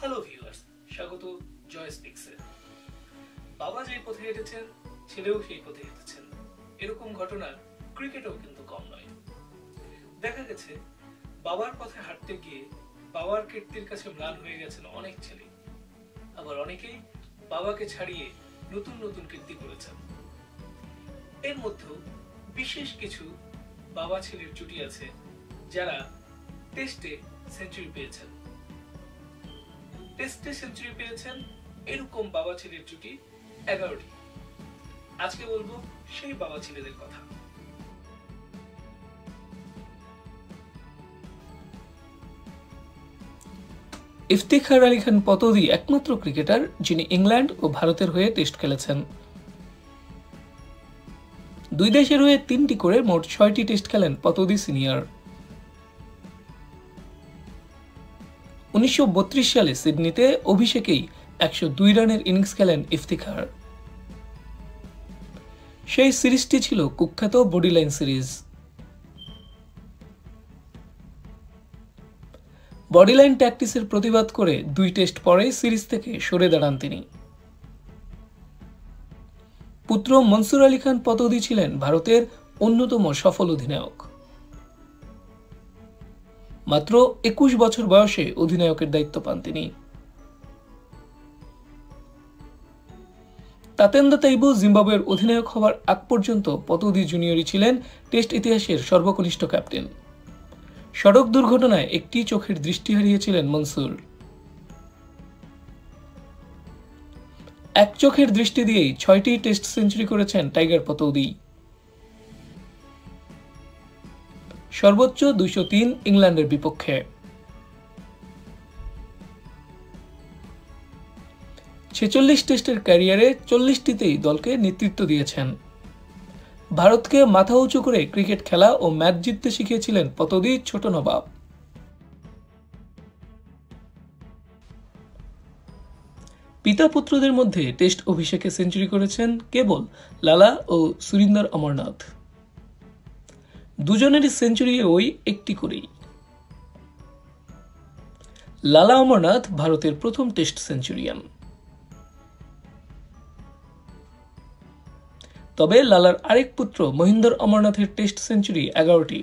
Hello viewers স্বাগত জয় স্পিক্সে বাবা যেই পথে হেঁটেছেন, ছেলেও সেই পথে হেঁটেছেন। এরকম ঘটনা ক্রিকেটেও কিন্তু কম নয়। দেখা গেছে, বাবার পথে হাঁটতে গিয়ে বাবার কীর্তির কাছে ম্লান হয়ে গেছেন অনেক ছেলে। আবার অনেকেই বাবাকে ছাড়িয়ে নতুন নতুন কীর্তি করেছেন। এর মধ্যেও বিশেষ কিছু বাবা ছেলের জুটি আছে যারা টেস্টে সেঞ্চুরি পেয়েছেন। টেস্টে সেঞ্চুরি পেয়েছেন এরকম বাবা ছেলের জুটি এগারোটি। আজকে বলব সেই বাবা ছেলেদের কথা। ইফতিখার আলী খান পতদি একমাত্র ক্রিকেটার যিনি ইংল্যান্ড ও ভারতের হয়ে টেস্ট খেলেছেন। দুই দেশের হয়ে তিনটি করে মোট ছয়টি টেস্ট খেলেন পতদি সিনিয়র। উনিশশো বত্রিশ সালে সিডনিতে অভিষেকেই একশো দুই রানের ইনিংস খেলেন ইফতিখার। সেই সিরিজটি ছিল কুখ্যাত বডিলাইন সিরিজ। বডিলাইন ট্যাকটিসের প্রতিবাদ করে দুই টেস্ট পরে সিরিজ থেকে সরে দাঁড়ান তিনি। পুত্র মনসুর আলী খান পতদি ছিলেন ভারতের অন্যতম সফল অধিনায়ক। মাত্র একুশ বছর বয়সে অধিনায়কের দায়িত্ব পান তিনি। তাতেন্দা তাইবু জিম্বাবুয়ের অধিনায়ক হওয়ার আগ পর্যন্ত পতৌদি জুনিয়রই ছিলেন টেস্ট ইতিহাসের সর্বকনিষ্ঠ ক্যাপ্টেন। সড়ক দুর্ঘটনায় একটি চোখের দৃষ্টি হারিয়েছিলেন মনসুর। এক চোখের দৃষ্টি দিয়েই ছয়টি টেস্ট সেঞ্চুরি করেছেন টাইগার পতৌদি সর্বোচ্চ দুইশো তিন ইংল্যান্ডের বিপক্ষে। ছেচল্লিশ টেস্টের ক্যারিয়ারে চল্লিশটিতেই দলকে নেতৃত্ব দিয়েছেন। ভারতকে মাথা উঁচু করে ক্রিকেট খেলা ও ম্যাচ জিততে শিখিয়েছিলেন পতদি ছোট নবাব। পিতা পুত্রদের মধ্যে টেস্ট অভিষেকে সেঞ্চুরি করেছেন কেবল লালা ও সুরিন্দর অমরনাথ। দুজনেরই সেঞ্চুরি ওই একটি করেই। লালা অমরনাথ ভারতের প্রথম টেস্ট সেঞ্চুরিয়ান। তবে লালার আরেক পুত্র মহিন্দর অমরনাথের টেস্ট সেঞ্চুরি এগারোটি।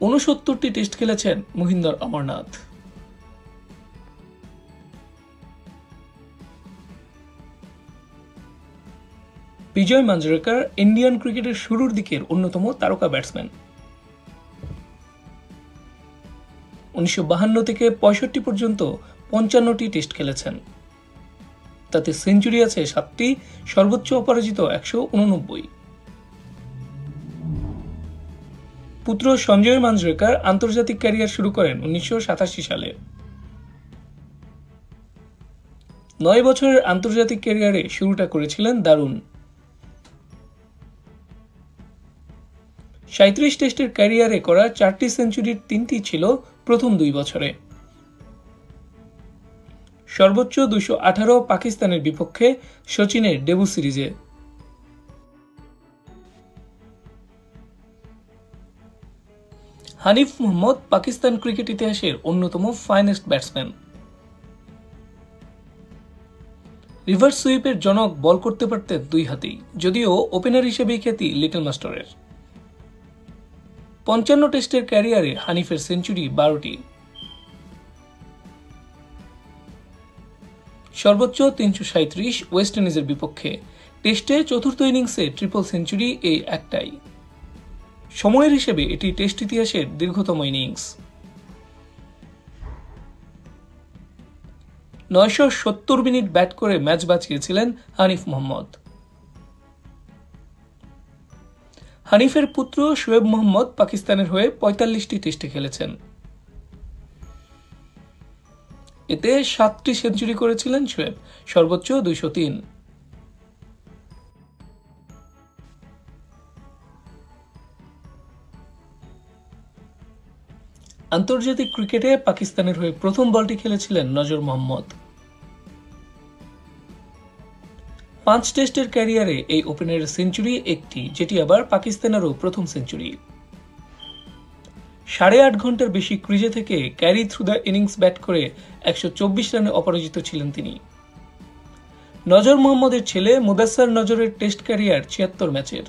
উনসত্তরটি টেস্ট খেলেছেন মহিন্দর অমরনাথ। বিজয় মাঞ্জরেকার ইন্ডিয়ান ক্রিকেটের শুরুর দিকের অন্যতম তারকা ব্যাটসম্যান। উনিশশো বাহান্ন থেকে পঁয়ষট্টি পর্যন্ত পঞ্চান্নটি টেস্ট খেলেছেন। তাতে সেঞ্চুরি আছে সাতটি, সর্বোচ্চ অপরাজিত একশো উননব্বই। পুত্র সঞ্জয় মাঞ্জরেকার আন্তর্জাতিক ক্যারিয়ার শুরু করেন উনিশশো সাতাশি সালে। নয় বছরের আন্তর্জাতিক ক্যারিয়ারে শুরুটা করেছিলেন দারুণ। সাঁত্রিশ টেস্টের ক্যারিয়ারে করা চারটি সেঞ্চুরির তিনটি ছিল প্রথম দুই বছরে। সর্বোচ্চ দুশো আঠারো পাকিস্তানের বিপক্ষে সচিনের ডেবু সিরিজে। হানিফ মোহাম্মদ পাকিস্তান ক্রিকেট ইতিহাসের অন্যতম ফাইনেস্ট ব্যাটসম্যান। রিভার্স সুইপের জনক বল করতে পারতেন দুই হাতেই, যদিও ওপেনার হিসেবেই খ্যাতি লিটল মাস্টারের। পঞ্চান্ন টেস্টের ক্যারিয়ারে হানিফের সেঞ্চুরি বারোটি। সর্বোচ্চ তিনশো সাঁত্রিশ ওয়েস্ট ইন্ডিজের বিপক্ষে টেস্টে চতুর্থ ইনিংসে ট্রিপল সেঞ্চুরি এই একটাই। সময়ের হিসেবে এটি টেস্ট ইতিহাসের দীর্ঘতম ইনিংস। নয়শো সত্তর মিনিট ব্যাট করে ম্যাচ বাঁচিয়েছিলেন হানিফ মোহাম্মদ। হানিফের পুত্র শোয়েব মোহাম্মদ পাকিস্তানের হয়ে পঁয়তাল্লিশটি টেস্টে খেলেছেন। এতে সাতটি সেঞ্চুরি করেছিলেন শোয়েব, সর্বোচ্চ দুইশো তিন। আন্তর্জাতিক ক্রিকেটে পাকিস্তানের হয়ে প্রথম বলটি খেলেছিলেন নজর মোহাম্মদ। পাঁচ টেস্টের ক্যারিয়ারে এই ওপেনারের সেঞ্চুরি একটি, যেটি আবার পাকিস্তানেরও প্রথম সেঞ্চুরি। সাড়ে আট ঘণ্টার বেশি ক্রিজে থেকে carry through the innings bat করে একশো চব্বিশ রানে অপরাজিত ছিলেন তিনি। নজর মোহাম্মদের ছেলে মুদাসার নজরের টেস্ট ক্যারিয়ার ছিয়াত্তর ম্যাচের।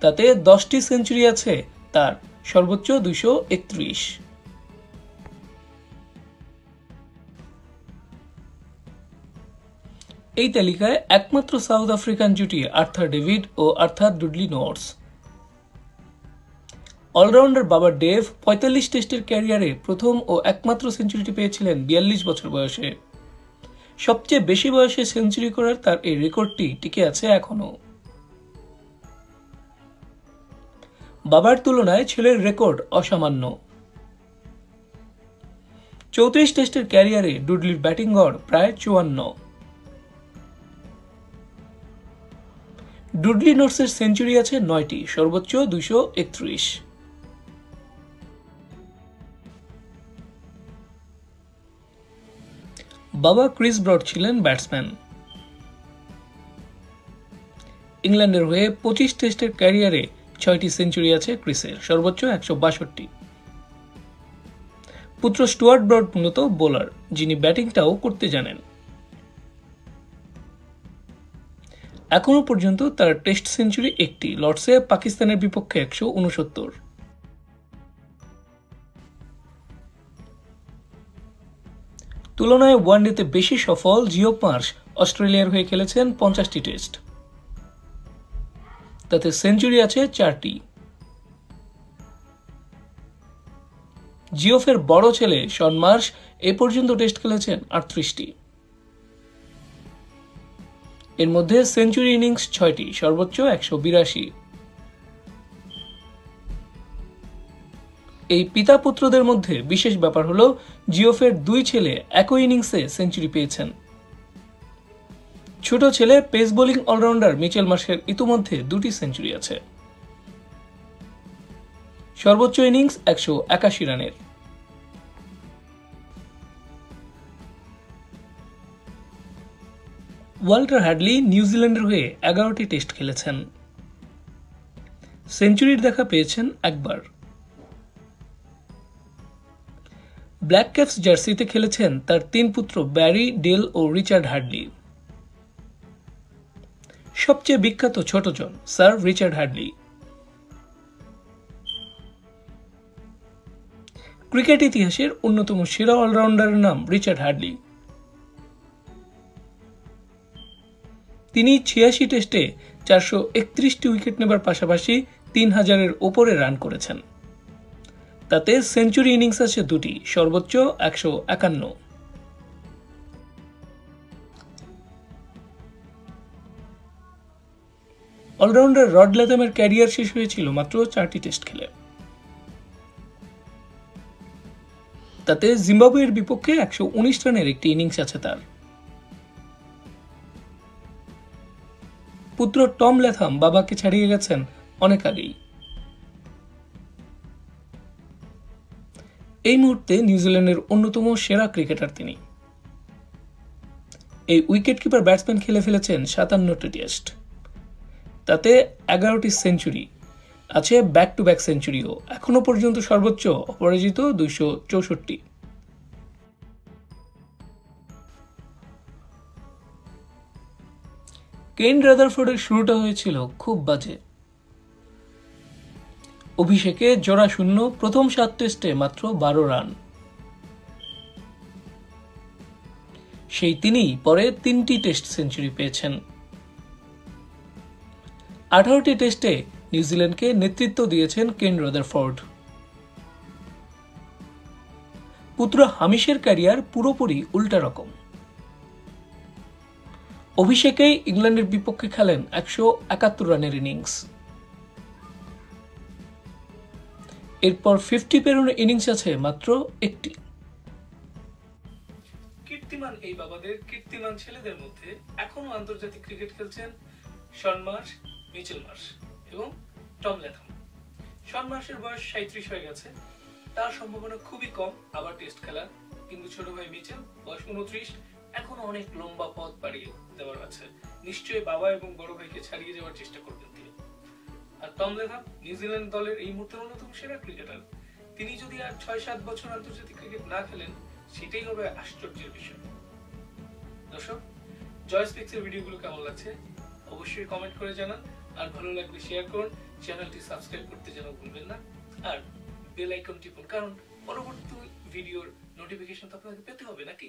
তাতে দশটি সেঞ্চুরি আছে, তার সর্বোচ্চ দুশো একত্রিশ। এই তালিকায় একমাত্র সাউথ আফ্রিকান জুটি আর্থার ডেভিড ও আর্থার ডুডলি নোটস অলরাউন্ডার বাবা ডেভ পঁয়তাল্লিশ টেস্টের ক্যারিয়ারে প্রথম ও একমাত্র সেঞ্চুরিটি পেয়েছিলেন বিয়াল্লিশ বছর বয়সে। সবচেয়ে বেশি বয়সে সেঞ্চুরি করার তার এই রেকর্ডটি টিকে আছে এখনও বাবার তুলনায় ছেলের রেকর্ড অসামান্য। চৌত্রিশ টেস্টের ক্যারিয়ারে ডুডলির ব্যাটিং গড় প্রায় চুয়ান্ন। ডুডলি নোটসের সেঞ্চুরি আছে নয়টি, সর্বোচ্চ দুশো একত্রিশ। বাবা ক্রিস ব্রড ছিলেন ব্যাটসম্যান। ইংল্যান্ডের হয়ে পঁচিশ টেস্টের ক্যারিয়ারে ছয়টি সেঞ্চুরি আছে ক্রিসের, সর্বোচ্চ একশো বাষট্টি। পুত্র স্টুয়ার্ট ব্রড মূলত বোলার, যিনি ব্যাটিংটাও করতে জানেন। এখনও পর্যন্ত তার টেস্ট সেঞ্চুরি একটি, লর্ডসে পাকিস্তানের বিপক্ষে একশো উনসত্তর। তুলনায় ওয়ানডেতে বেশি সফল জিও পার্স অস্ট্রেলিয়ার হয়ে খেলেছেন পঞ্চাশটি টেস্ট। তাতে সেঞ্চুরি আছে চারটি। জিওফের বড় ছেলে শন মার্শ এ পর্যন্ত টেস্ট খেলেছেন আটত্রিশটি। এর মধ্যে সেঞ্চুরি ইনিংস ছয়টি, সর্বোচ্চ একশো বিরাশি। এই পিতা পুত্রদের মধ্যে বিশেষ ব্যাপার হল, জিওফের দুই ছেলে একই ইনিংসে সেঞ্চুরি পেয়েছেন। ছোট ছেলে পেস বোলিং অলরাউন্ডার মিচেল মার্শের ইতিমধ্যে দুটি সেঞ্চুরি আছে। সর্বোচ্চ ইনিংস একশো একাশি রানের। ওয়াল্টার হ্যাডলি নিউজিল্যান্ডের হয়ে এগারোটি টেস্ট খেলেছেন। সেঞ্চুরির দেখা পেয়েছেন একবার। ব্ল্যাক ক্যাপস জার্সিতে খেলেছেন তার তিন পুত্র ব্যারি, ডেল ও রিচার্ড হার্ডলি সবচেয়ে বিখ্যাত ছোটজন স্যার রিচার্ড হার্ডলি ক্রিকেট ইতিহাসের অন্যতম সেরা অলরাউন্ডারের নাম রিচার্ড হার্ডলি তিনি ছিয়াশি টেস্টে চারশো একত্রিশটি উইকেট নেবার পাশাপাশি তিন হাজারের ওপরে রান করেছেন। তাতে সেঞ্চুরি ইনিংস আছে দুটি, সর্বোচ্চ একশো একান্ন। অলরাউন্ডার রড লেথামের ক্যারিয়ার শেষ হয়েছিল মাত্র চারটি টেস্ট খেলে। তাতে জিম্বাবুয়ের বিপক্ষে একশো উনিশ রানের একটি ইনিংস আছে তার। পুত্র টম লেথাম বাবাকে ছাড়িয়ে গেছেন অনেক আগেই। এই মুহূর্তে নিউজিল্যান্ডের অন্যতম সেরা ক্রিকেটার তিনি। এই উইকেট কিপার ব্যাটসম্যান খেলে ফেলেছেন সাতান্নটি টেস্ট। তাতে এগারোটি সেঞ্চুরি, আছে ব্যাক টু ব্যাক সেঞ্চুরিও। এখনও পর্যন্ত সর্বোচ্চ অপরাজিত দুইশো চৌষট্টি। কেন রাদারফোর্ডের শুরুটা হয়েছিল খুব বাজে। অভিষেকে জোড়া শূন্য, প্রথম সাত টেস্টে মাত্র বারো রান। সেই তিনি পরে তিনটি টেস্ট সেঞ্চুরি পেয়েছেন। আঠারোটি টেস্টে নিউজিল্যান্ডকে নেতৃত্ব দিয়েছেন কেন রাদারফোর্ড। পুত্র হামিশের ক্যারিয়ার পুরোপুরি উল্টা রকম। অভিষেকেই ইংল্যান্ডের বিপক্ষে খেলেন একশো একাত্তর রানের ইনিংস। এরপর ফিফটি পেরোনো ইনিংস আছে মাত্র একটি। কীর্তিমান এই বাবাদের, কীর্তিমান ছেলেদের মধ্যে এখনও আন্তর্জাতিক ক্রিকেট খেলছেন শন মিচেল মার্শ এবং টম লেথম শন বয়স সাঁত্রিশ হয়ে গেছে। তার সম্ভাবনা খুবই কম। আবার টেস্ট খেলার। কিন্তু ছোট ভাই মিচেল, বয়স উনত্রিশ এখনও অনেক লম্বা পথ বাড়িয়ে দেওয়ার আছে। নিশ্চয়ই বাবা এবং বড় ভাইকে ছাড়িয়ে যাওয়ার চেষ্টা করবেন তিনি। আর টম লেথাম নিউজিল্যান্ড দলের এই মুহূর্তের অন্যতম সেরা ক্রিকেটার। তিনি যদি আর ছয় সাত বছর আন্তর্জাতিক ক্রিকেট না খেলেন, সেটাই হবে আশ্চর্যের বিষয়। দর্শক জয়েস পিক্সের ভিডিওগুলো কেমন লাগছে? অবশ্যই কমেন্ট করে জানান। আর ভালো লাগলে শেয়ার করুন। চ্যানেলটি সাবস্ক্রাইব করতে যেন ভুলবেন না। আর বেল আইকন টিপুন। কারণ পরবর্তী ভিডিওর নোটিফিকেশন তো আপনাকে পেতে হবে নাকি?